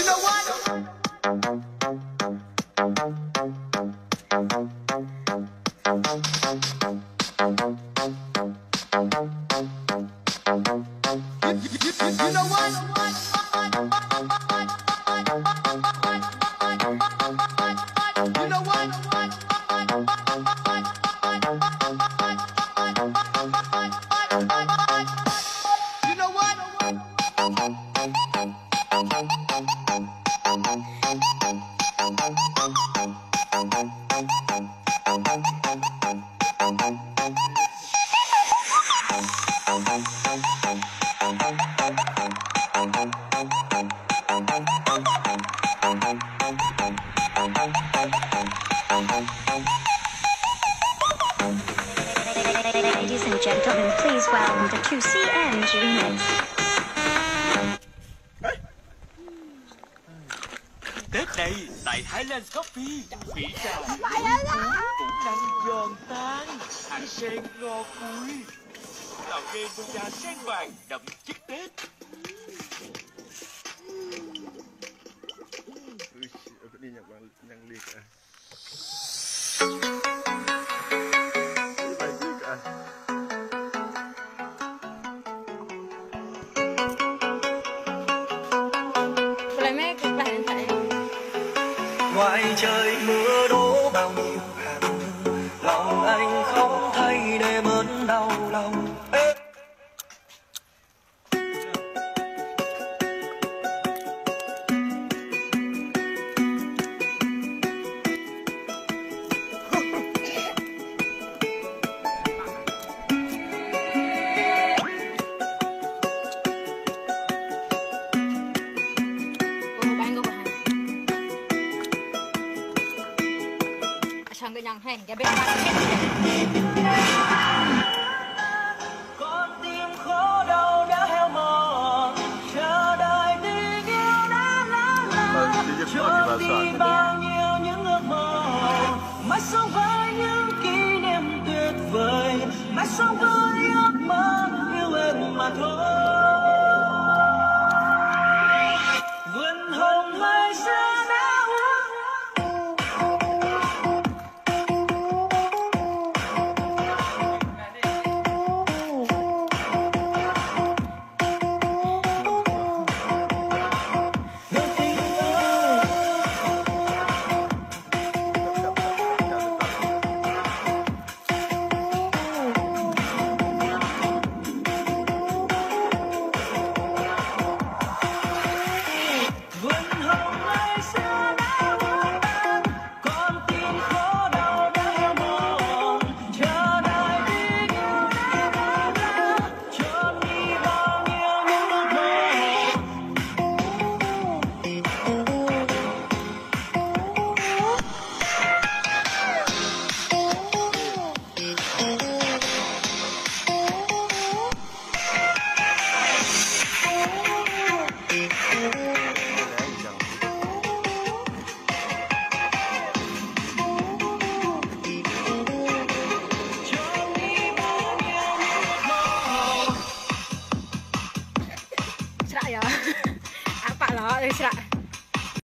You know what? You, you, you, know what? Ladies and gentlemen, please welcome the 2CM's remix. Tết này tại Highland Coffee Mỹ trà củ năng giòn tan. Hạt sen ngọt bùi Tạo nên một trà sen vàng đậm chất Tết ah. Lại mấy cái bạn thấy ngoài trời mưa đổ bao nhiêu hạt mưa lòng anh không thay để bớt đau lòng đi vào tim soạn. bao nhiêu mãi sống với những sống với ước mơ yêu em mà thôi Sorry,